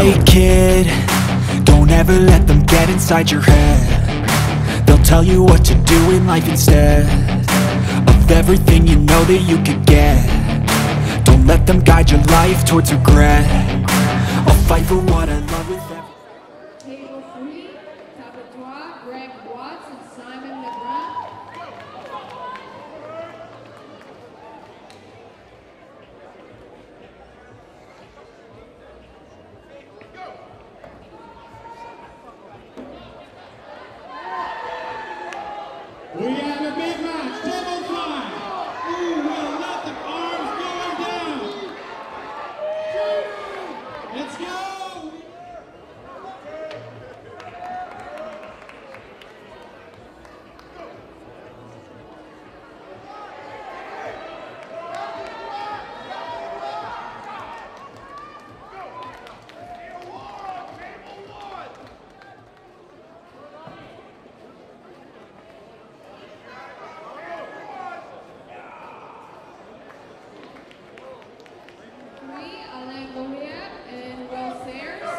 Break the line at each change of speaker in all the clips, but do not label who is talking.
Hey kid, don't ever let them get inside your head. They'll tell you what to do in life instead Of everything you know that you could get. Don't let them guide your life towards regret. I'll fight for what I love
We have a big match. Who will let the arms going down? Let's go!
Three, Alain Goliath and Will Sayers.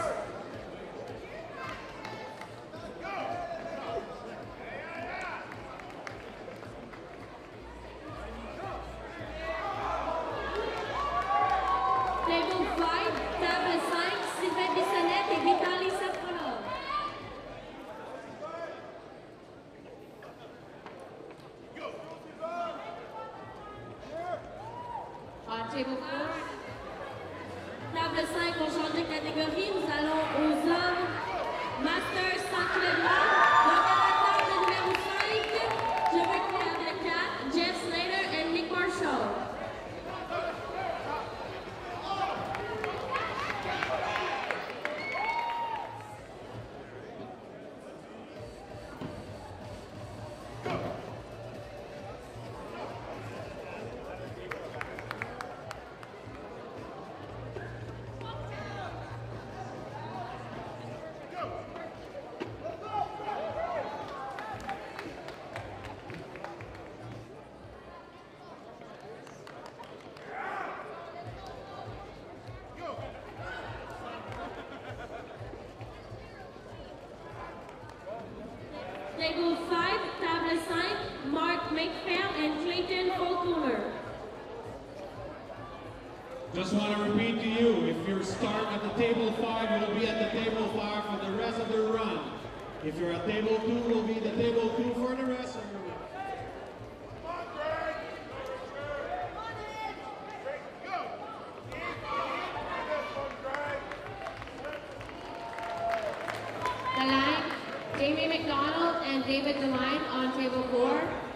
Table 5, table 5, Sylvain Bissonnette et Vitaly Safronov.
On table four,
Table 5, table 5, Mark McPhail and Clayton Fulcomer.
Just want to repeat to you, if you start at the table five, you'll be at the table five for the rest of the run. If you're at table two, you'll be at the table two for the rest of the run.
the line, Jamie McDonald and David Deline on table four.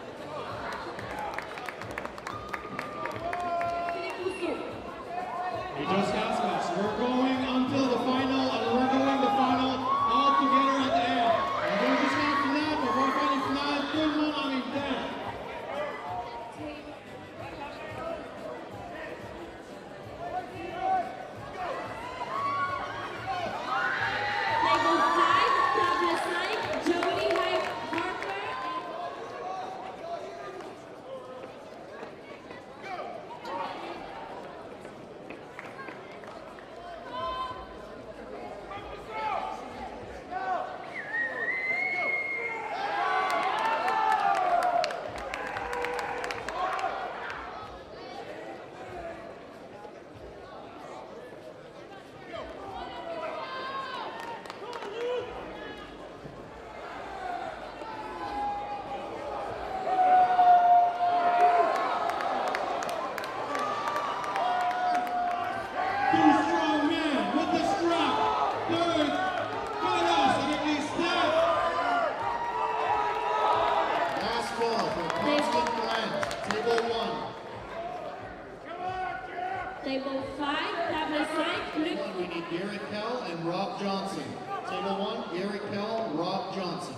Gary Kell and Rob Johnson. Table one, Gary Kell, Rob Johnson.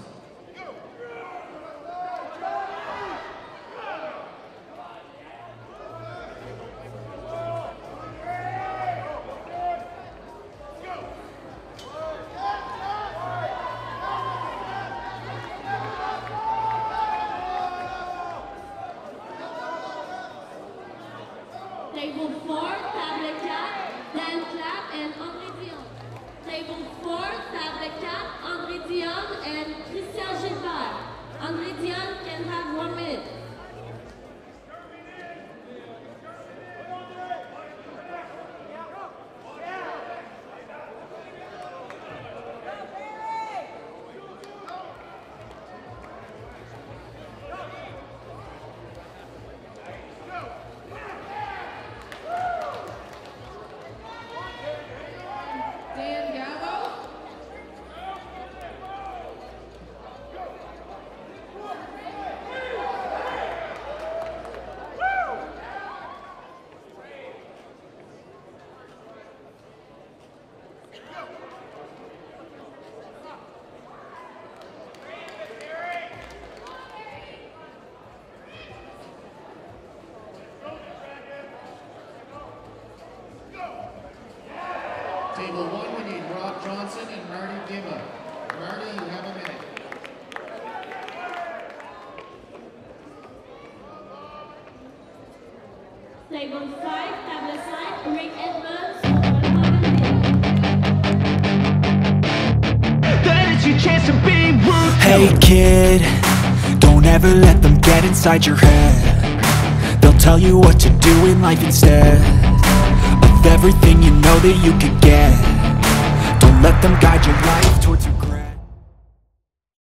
Table 4, table 4, Dan Clapp and Henri Dion. Table 4, table 4, André Dion and Christian Gilbert. André Dion can have one minute.
Dan Gallo.
Table one, we need Rob Johnson and Marty Gimma. Marty, you have a minute.
Table 5, table 5, Rick Edmonds. On va le have a minute.
That is your chance to be ruthless.
Hey kid, don't ever let them get inside your head They'll tell you what to do in life instead Of everything you know that you could get. Don't let them guide your life towards